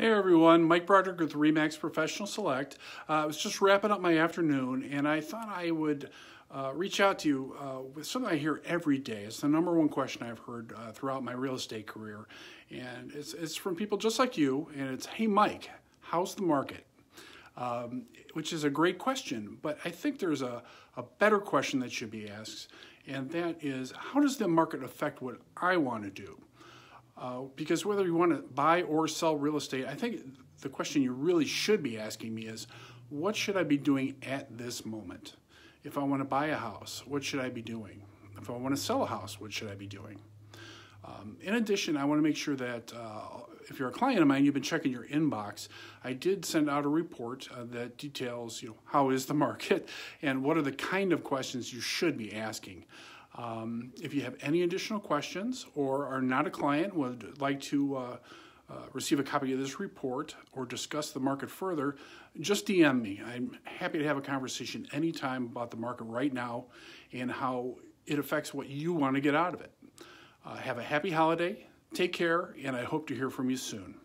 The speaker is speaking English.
Hey everyone, Mike Broderick with Remax Professional Select. Uh, I was just wrapping up my afternoon and I thought I would uh, reach out to you uh, with something I hear every day. It's the number one question I've heard uh, throughout my real estate career. And it's, it's from people just like you, and it's, hey Mike, how's the market? Um, which is a great question, but I think there's a, a better question that should be asked, and that is how does the market affect what I want to do? Uh, because whether you want to buy or sell real estate, I think the question you really should be asking me is what should I be doing at this moment? If I want to buy a house, what should I be doing? If I want to sell a house, what should I be doing? Um, in addition, I want to make sure that uh, if you're a client of mine, you've been checking your inbox. I did send out a report uh, that details, you know, how is the market and what are the kind of questions you should be asking. Um, if you have any additional questions or are not a client, would like to uh, uh, receive a copy of this report or discuss the market further, just DM me. I'm happy to have a conversation anytime about the market right now and how it affects what you want to get out of it. Uh, have a happy holiday, take care, and I hope to hear from you soon.